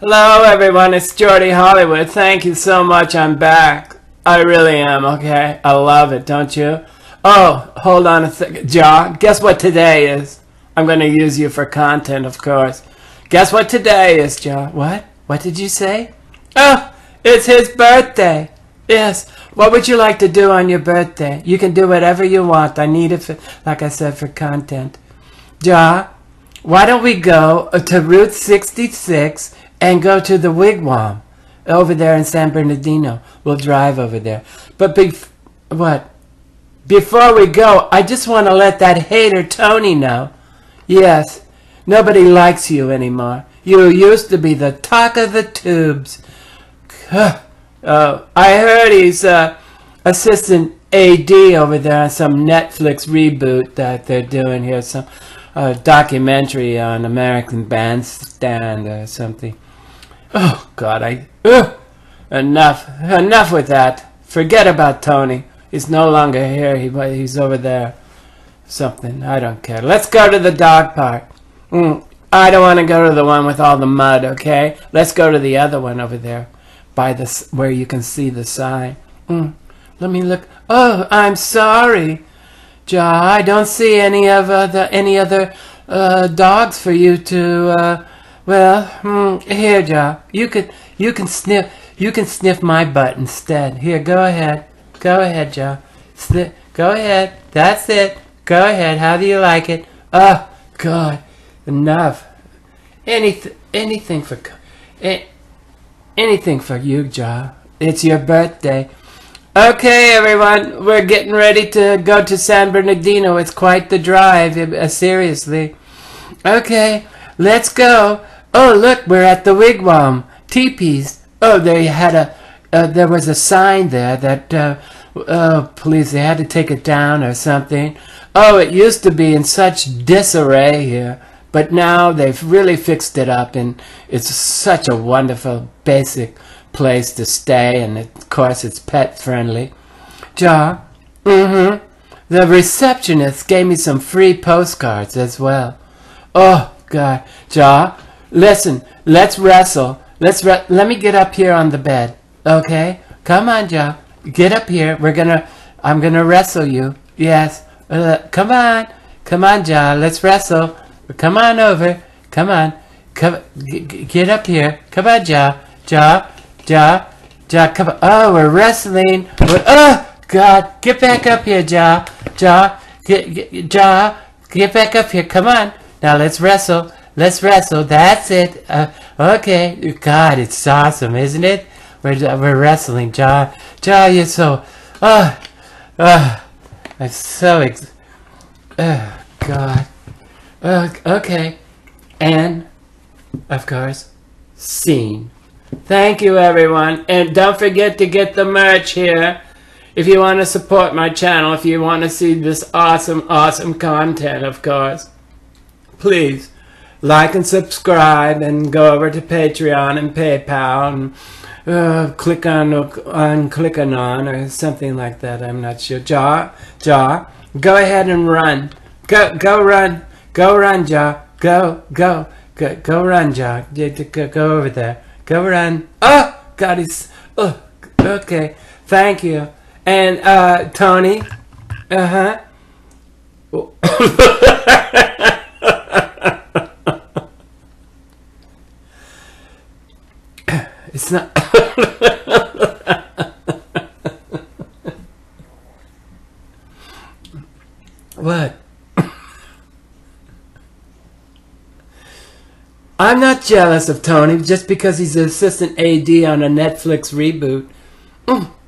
Hello, everyone. It's Jordee Hollywood. Thank you so much. I'm back. I really am, okay? I love it, don't you? Oh, hold on a second. Jaw, guess what today is? I'm going to use you for content, of course. Guess what today is, Jaw? What? What did you say? Oh, it's his birthday. Yes. What would you like to do on your birthday? You can do whatever you want. I need it, for, like I said, for content. Jaw, why don't we go to Route 66 and go to the wigwam over there in San Bernardino. We'll drive over there. But be what? Before we go, I just want to let that hater Tony know. Yes, nobody likes you anymore. You used to be the talk of the tubes. uh, I heard he's uh, assistant AD over there on some Netflix reboot that they're doing here, some uh, documentary on American Bandstand or something. Oh, God, I... Ugh, enough. Enough with that. Forget about Tony. He's no longer here. He, he's over there. Something. I don't care. Let's go to the dog park. Mm, I don't want to go to the one with all the mud, okay? Let's go to the other one over there by the, where you can see the sign. Mm, let me look. Oh, I'm sorry. Ja, I don't see any of uh, the, any other uh, dogs for you to... Uh, well, hmm, here, Joe. You can you can sniff you can sniff my butt instead. Here, go ahead. Go ahead, Joe. Sniff. Go ahead. That's it. Go ahead. How do you like it? Oh, God. Enough. Anything anything for anything for you, Joe. It's your birthday. Okay, everyone, we're getting ready to go to San Bernardino. It's quite the drive, uh, seriously. Okay, let's go. Oh, look, we're at the wigwam. Teepees. Oh, they had a, uh, there was a sign there that, uh, oh, please, they had to take it down or something. Oh, it used to be in such disarray here, but now they've really fixed it up, and it's such a wonderful, basic place to stay, and of course, it's pet friendly. Ja, mm-hmm. The receptionist gave me some free postcards as well. Oh, God. Ja, Listen, let's wrestle. Let's re let me get up here on the bed. Okay? Come on, Joe. Get up here. We're gonna, I'm gonna wrestle you. Yes. Uh, come on. Come on, Joe. Let's wrestle. Come on over. Come on. Come, get up here. Come on, Joe. Joe. Joe. Joe, come on. Oh, we're wrestling. We're, oh, God. Get back up here, Joe. Joe. Get, get. Get back up here. Come on. Now let's wrestle. Let's wrestle. That's it. Uh, okay. God, it's awesome, isn't it? We're, we're wrestling, John. John, you're so... Uh, uh, I'm so... Ex oh, God. Uh, okay. And, of course, scene. Thank you, everyone. And don't forget to get the merch here. If you want to support my channel, if you want to see this awesome, awesome content, of course, please like and subscribe and go over to Patreon and PayPal and uh, click on on click on on or something like that. I'm not sure. Jaw, Jaw, go ahead and run. Go go run. Go run, Jaw. Go go go go run, Jaw. Go, go over there. Go run. Oh God, he's oh okay. Thank you. And uh, Tony. Uh huh. It's not. What? I'm not jealous of Tony just because he's an assistant AD on a Netflix reboot.